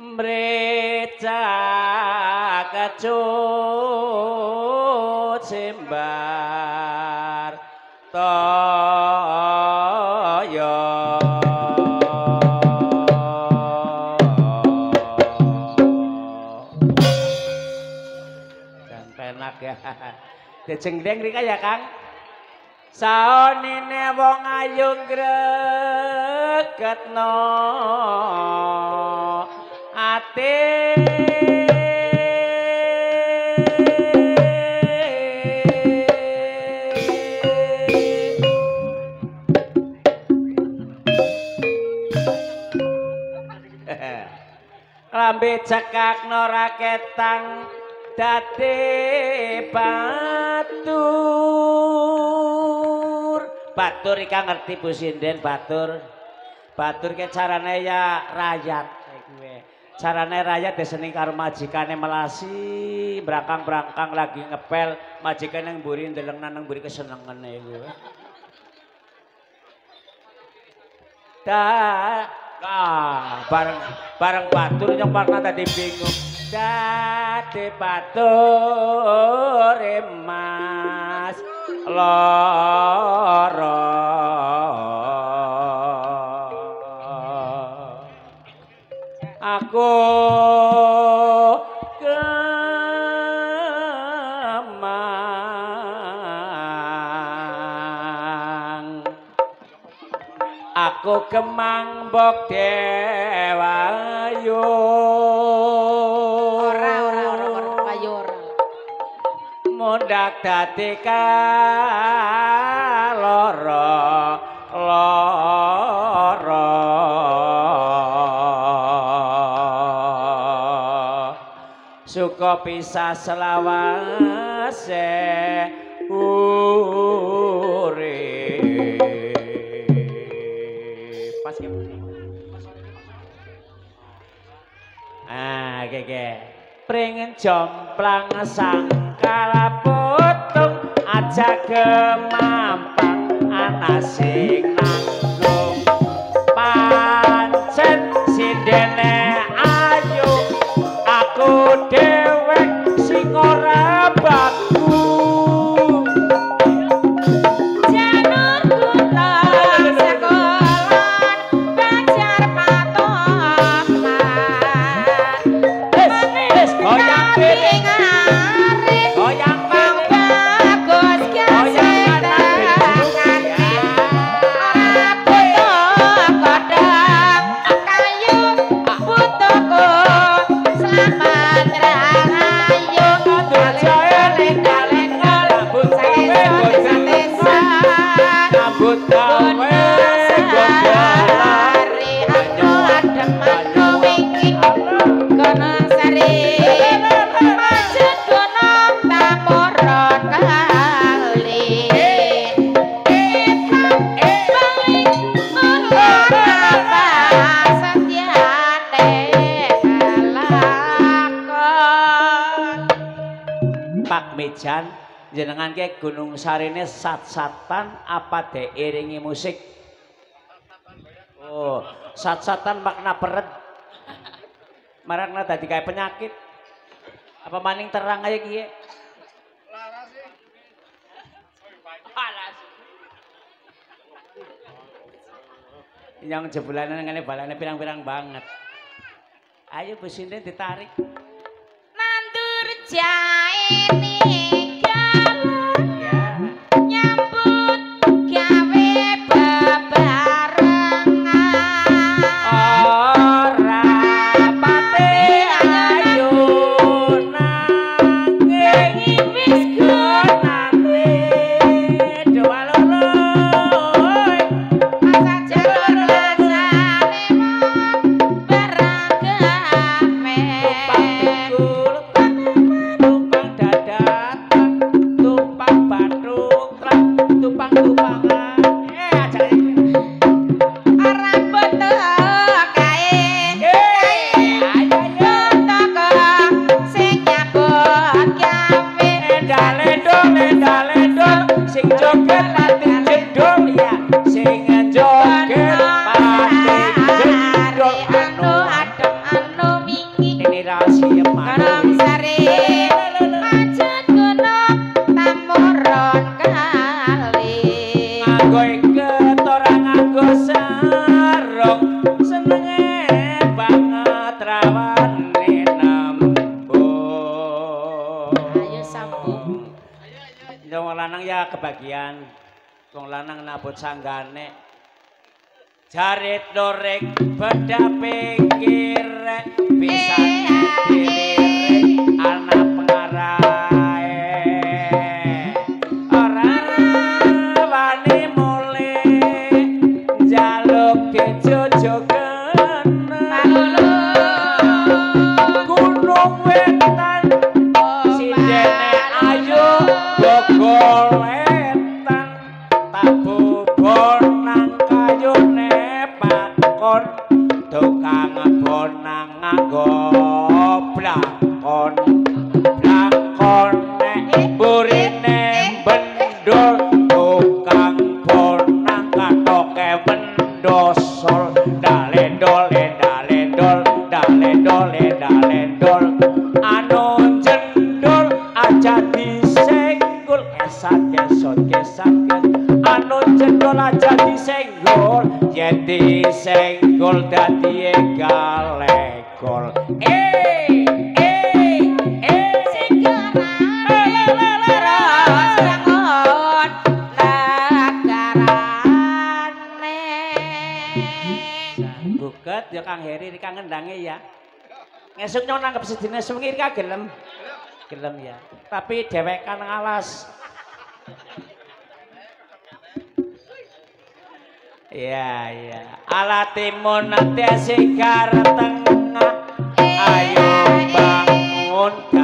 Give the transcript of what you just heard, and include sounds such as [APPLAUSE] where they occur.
mreca kecut sembar toyo. Dan penak ya. Dejengdeng rika ya kang. Saonine wong ayu gregetno ati lambe [LAUGHS] cekak noraketang dadi batur. Batur ika ngerti Bu Sinden batur. Batur ke carane ya rakyat carane rakyat desening karo majikane melasi brangkang-brangkang lagi ngepel majikan yang buri ndeleng nang buri kesenengan iku. Dah ah bareng bareng batur yang pernah tadi bingung. Dadi batur emas loro aku kemang bok dewayu Ora ora ora ora payu ora. mundak dadi kaloro loro. Suka pisah selawase urip keke pring jomplang sang kala putung aja kemampang anak sing nang Mejan jenengan ke Gunung Sarine sat-satan apa de iringi musik Oh, sat-satan makna peret. Marakna dadi kayak penyakit. Apa maning terang aja kiye? Yang jebulanan ngene balane pirang-pirang banget. Ayo Bu Sinden ditarik. जाए ledong enda ledong sing joget lati cedong ya. Sing joget pati cedong anu adem anu mingi ini rahasia pati Going. kebagian. Wong lanang nabot sanggane. Jarit dorek beda pinggir pisan. nganggo plakon ya Kang Heri iki ngendange ya. Ngesuk nang nanggep sedina sewengir ka gelem. Gelem ya. Tapi dhewekan ngalas. Ya ya. Alatimun nanti sikar tengah. Iya, Ayo iya. bangun.